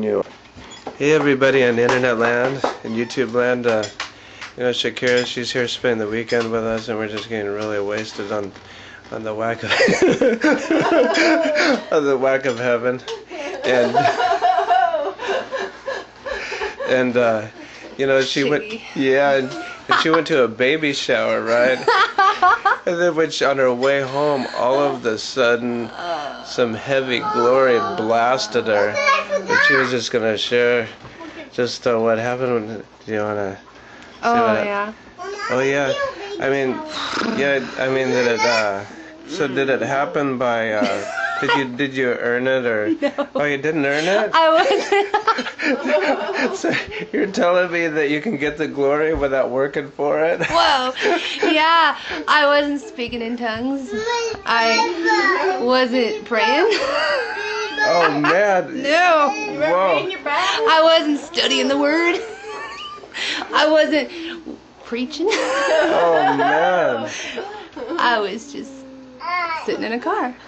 you. Hey everybody on internet land and YouTube land. Uh, you know Shakeira, she's here spending the weekend with us, and we're just getting really wasted on on the whack of on the whack of heaven, and and uh, you know she went yeah, and, and she went to a baby shower, right? And then when she, on her way home, all of the sudden, some heavy glory blasted her. And she was just gonna share just uh, what happened. When, do you wanna? Oh yeah. Oh yeah. I mean, yeah. I mean, did it? Uh, so did it happen by? Uh, did you did you earn it or? No. Oh, you didn't earn it. I was. so you're telling me that you can get the glory without working for it? Whoa. Yeah, I wasn't speaking in tongues. I wasn't praying. Oh man. No. Whoa. I wasn't studying the word. I wasn't preaching. Oh man. I was just sitting in a car.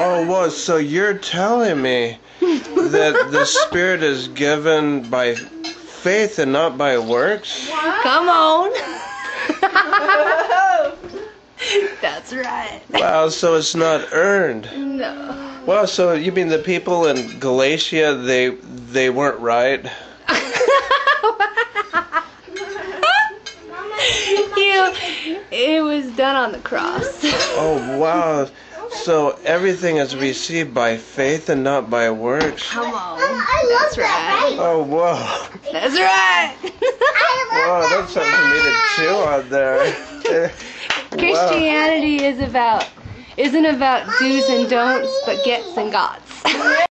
Oh, whoa, so you're telling me that the Spirit is given by faith and not by works? Come on. That's right. Wow, so it's not earned. No. Wow, so you mean the people in Galatia, they they weren't right? It was done on the cross. Oh, wow. So everything is received by faith and not by works? Come on. That's right. Oh, whoa. That's right. Whoa, that's something for me to chew on there. Wow. Christianity is about isn't about do's and don'ts, but gets and gots.